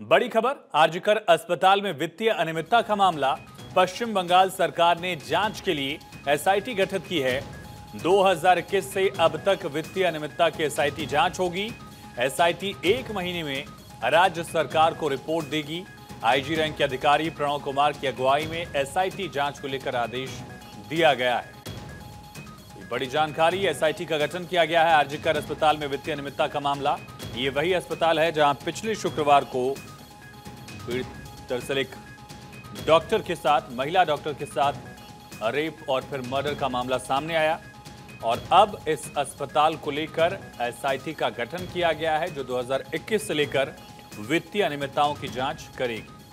बड़ी खबर आरजीकर अस्पताल में वित्तीय अनियमितता का मामला। पश्चिम बंगाल सरकार ने जाँच के लिए एसआईटी गठित की है। 2021 से अब तक वित्तीय अनियमितता की एसआईटी जाँच होगी। एसआईटी एक महीने में राज्य सरकार को रिपोर्ट देगी। आईजी रैंक के अधिकारी प्रणव कुमार की अगुवाई में एसआईटी जाँच को लेकर आदेश दिया गया है। बड़ी जानकारी, एसआईटी का गठन किया गया है। आरजीकर अस्पताल में वित्तीय अनियमितता का मामला। ये वही अस्पताल है जहाँ पिछले शुक्रवार को पीड़ित दरअसल एक डॉक्टर के साथ, महिला डॉक्टर के साथ रेप और फिर मर्डर का मामला सामने आया और अब इस अस्पताल को लेकर एसआईटी का गठन किया गया है, जो 2021 से लेकर वित्तीय अनियमितताओं की जाँच करेगी।